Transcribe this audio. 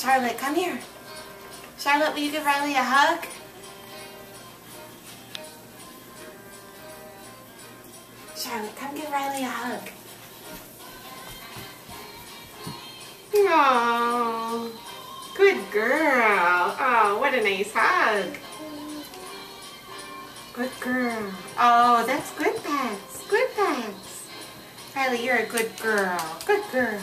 Charlotte, come here. Charlotte, will you give Riley a hug? Charlotte, come give Riley a hug. Oh, good girl. Oh, what a nice hug. Good girl. Oh, that's good pets. Good pets. Riley, you're a good girl. Good girl.